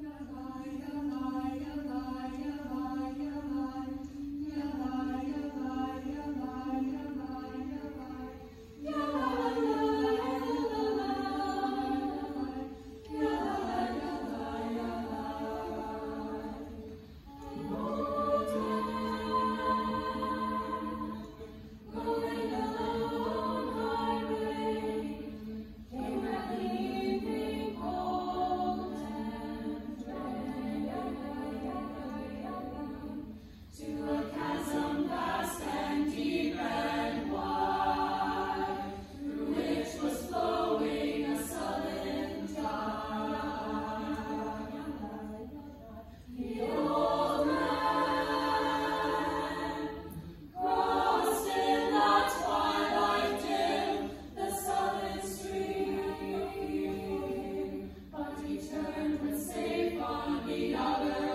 감사합니다. we are the